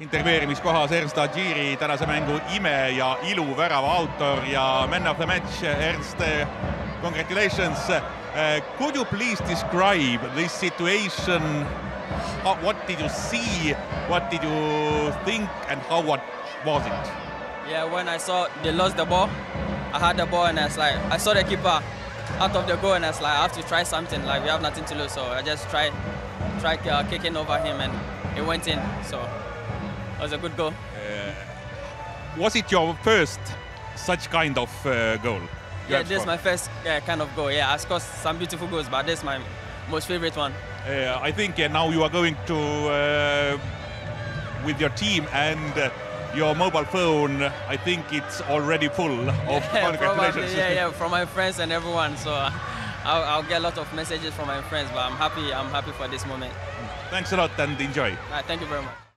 intervjueerimiskohas Ernst Agyiri, tänase mängu ime ja ilu värava autor ja man of the match, Ernst, congratulations. Uh, could you please describe this situation? How, what did you see? What did you think? And how what was it? Yeah, when I saw they lost the ball, I had the ball and I was like, I saw the keeper out of the goal and I was like, I have to try something. Like we have nothing to lose, so I just tried, tried uh, kicking over him and it went in. So it was a good goal. Uh, was it your first such kind of uh, goal? Yeah, this is my first uh, kind of goal. Yeah, I scored some beautiful goals, but this is my most favorite one. Uh, I think uh, now you are going to uh, with your team and uh, your mobile phone. I think it's already full of yeah, congratulations. yeah, yeah, from my friends and everyone. So I'll, I'll get a lot of messages from my friends, but I'm happy. I'm happy for this moment. Thanks a lot and enjoy. Thank you very much.